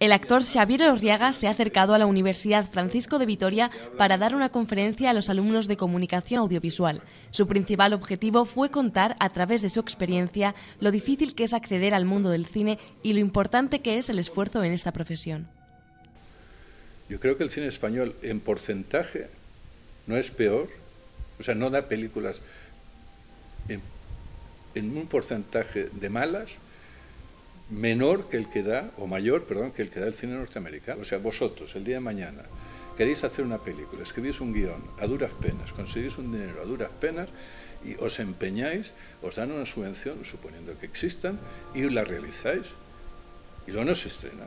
El actor Xavier Orriaga se ha acercado a la Universidad Francisco de Vitoria para dar una conferencia a los alumnos de comunicación audiovisual. Su principal objetivo fue contar, a través de su experiencia, lo difícil que es acceder al mundo del cine y lo importante que es el esfuerzo en esta profesión. Yo creo que el cine español, en porcentaje, no es peor, o sea, no da películas en, en un porcentaje de malas, menor que el que da, o mayor, perdón, que el que da el cine norteamericano. O sea, vosotros, el día de mañana, queréis hacer una película, escribís un guion a duras penas, conseguís un dinero a duras penas y os empeñáis, os dan una subvención, suponiendo que existan, y la realizáis. Y luego no se estrena.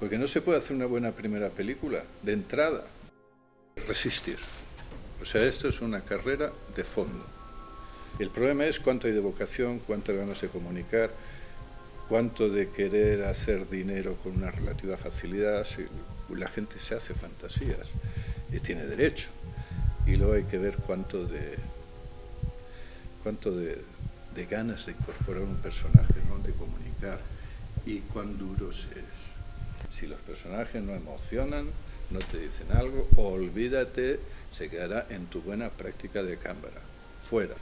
Porque no se puede hacer una buena primera película de entrada. Resistir. O sea, esto es una carrera de fondo. El problema es cuánto hay de vocación, cuánto ganas de comunicar, cuánto de querer hacer dinero con una relativa facilidad, la gente se hace fantasías y tiene derecho. Y luego hay que ver cuánto de cuánto de ganas de incorporar un personaje, ¿no? de comunicar, y cuán duros es. Si los personajes no emocionan, no te dicen algo, olvídate, se quedará en tu buena práctica de cámara, fuera.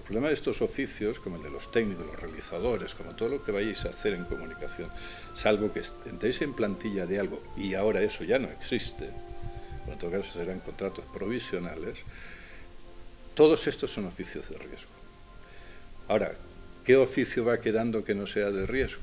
El problema de estos oficios, como el de los técnicos, los realizadores, como todo lo que vayáis a hacer en comunicación, salvo que entréis en plantilla de algo y ahora eso ya no existe, o en todo caso serán contratos provisionales, todos estos son oficios de riesgo. Ahora, ¿qué oficio va quedando que no sea de riesgo?